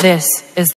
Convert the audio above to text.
this.